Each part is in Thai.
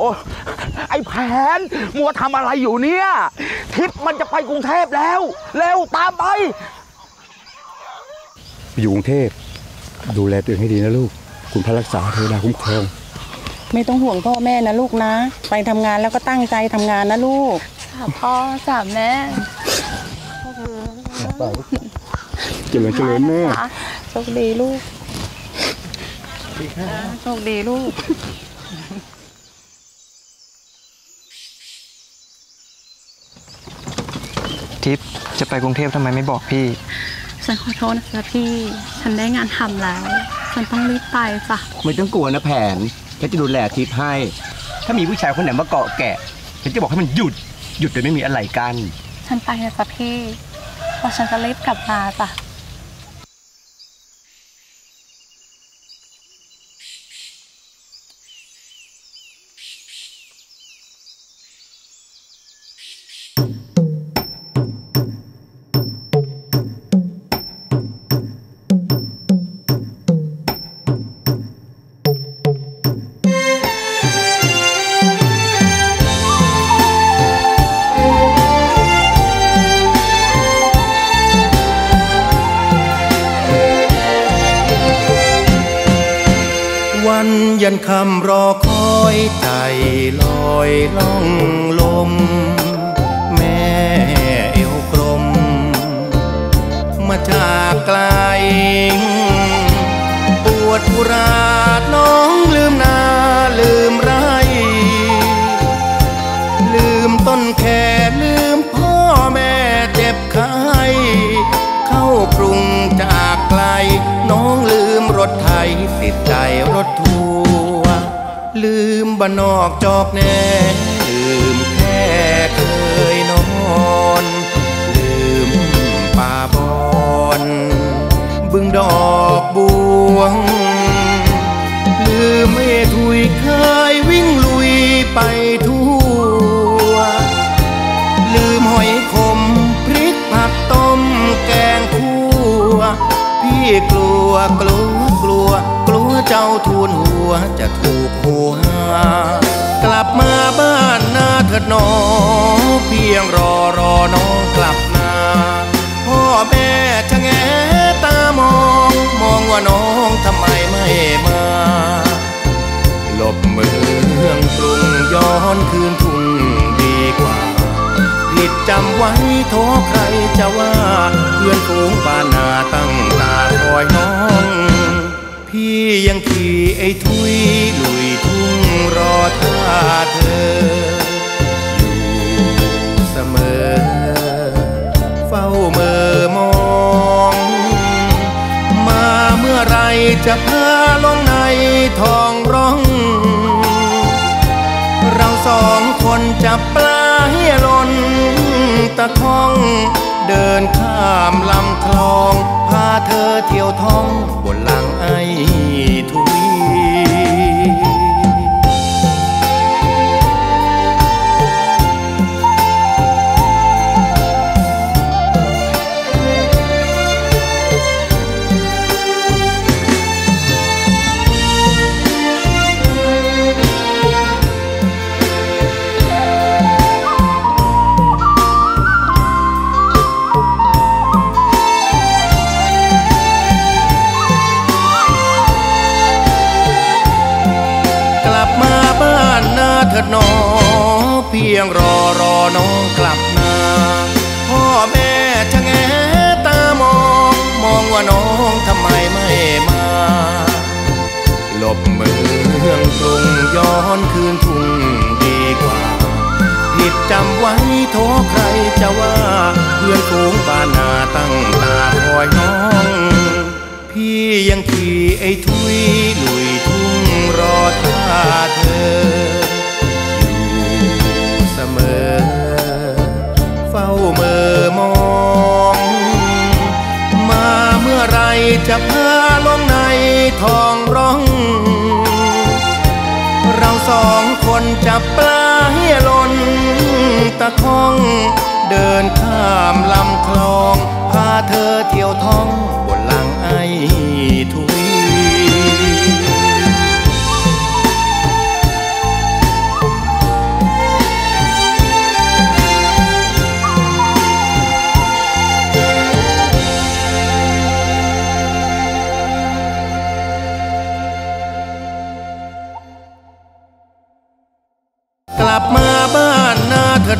โอ้ไอ้แผน มัวทำอะไรอยู่เนี่ย ทิพย์มันจะไปกรุงเทพแล้ว เร็วตามไป อยู่กรุงเทพ ดูแลตัวเองให้ดีนะลูก คุณพระรักษาเทวดาคุ้มครอง ไม่ต้องห่วงพ่อแม่นะลูกนะ ไปทำงานแล้วก็ตั้งใจทำงานนะลูกสามพ่อสามแม่เจริญเจริญแม่โชคดีลูกโชคดีลูก ทิพย์จะไปกรุงเทพทำไมไม่บอกพี่ ฉันขอโทษนะจ๊ะพี่ ฉันได้งานทำแล้ว ฉันต้องรีบไปจ้ะไม่ต้องกลัวนะแผนฉันจะดูแลทิพย์ให้ ถ้ามีผู้ชายคนไหนมาเกาะแกะฉันจะบอกให้มันหยุด หยุดโดยไม่มีอะไรกัน ฉันไปนะจ๊ะพี่เพราะฉันจะรีบกลับมาจ้ะ ยันคำรอคอยใจลอยล่องลม แม่เอวกลม มาจากไกล ปวดอุราน้องลืมนาลืมไร ลืมต้นแขนลืมพ่อแม่เจ็บไข้เข้ากรุงจากไกล น้องลืมรถไทยติดใจรถทัวร์ ลืมบ้านนอกจอกแน่ลืมแค่เคยนอน ลืมป่าบอนบึงดอกบวง ลืมไม่ถุยเคยวิ่งลุยไปทั่ว ลืมหอยขมพริกผักต้มแกงคั่วพี่กลัวกลัวกลัวกลัวเจ้าทูลหัว จะถูกหัวกลับมาบ้านนาเถิดหนอเพียงรอรอน้องกลับนาพ่อแม่จะแงตามองมองว่าน้องทำไมไม่มาหลบเมืองกรุงย้อนคืนทุ่งดีกว่า ผิดจำไว้โทษใครจะว่า เพื่อนฝูงบ้านนาตั้งตาคอยน้อง พี่ยังขี่ไอ้ทุ จะพาลงในทองร้อง เราสองคนจับปลาเฮียลนตะคอง เดินข้ามลำคลอง พาเธอเที่ยวท้องบนหลังไอ เถิดหนอเพียงรอรอน้องกลับนา จะพาลงในทองร้อง เราสองคนจับปลาเฮียหลนตะคอง เดินข้ามลำคลอง พาเธอเที่ยวท้อง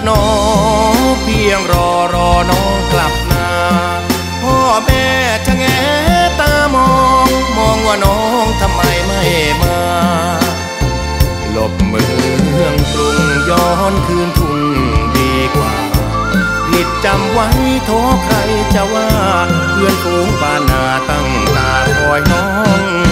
หนอ เพียงรอรอน้องกลับมา พ่อแม่จะแงตามอง มองว่าน้องทำไมไม่มาหลบเมืองกรุงย้อนคืนทุ่งดีกว่า ผิดจำไว้โทษใครจะว่า เพื่อนฝูงบ้านนาตั้งตาคอยน้อง